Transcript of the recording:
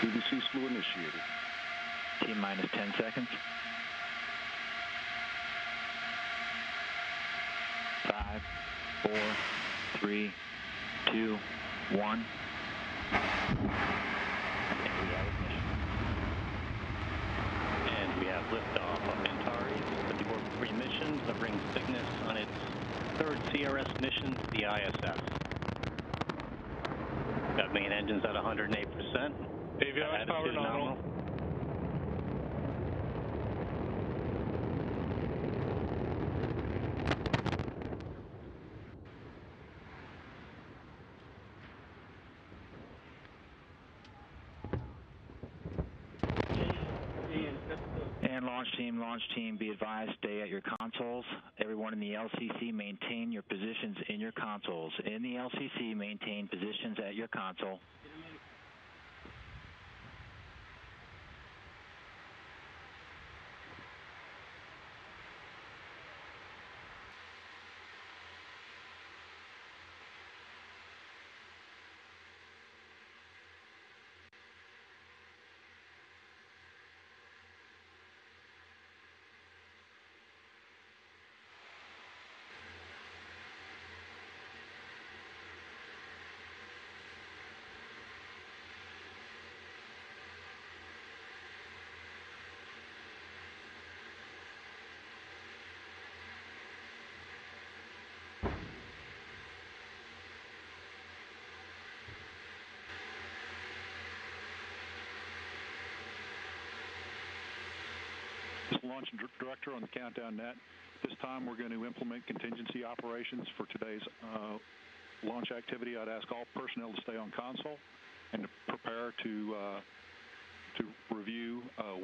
TVC slew initiated. T minus 10 seconds. Five, four, three, two, one. And we have ignition. And we have liftoff of Antares, the orbit three mission that brings Cygnus on its third CRS mission to the ISS. Got main engines at 108%. Avionics power Attitude nominal. And launch team, launch team, be advised, stay at your consoles. Everyone in the LCC, maintain your positions in your consoles. In the LCC, maintain positions at your console. This launch director on the Countdown Net. This time we're going to implement contingency operations for today's uh, launch activity. I'd ask all personnel to stay on console and to prepare to uh, to review uh,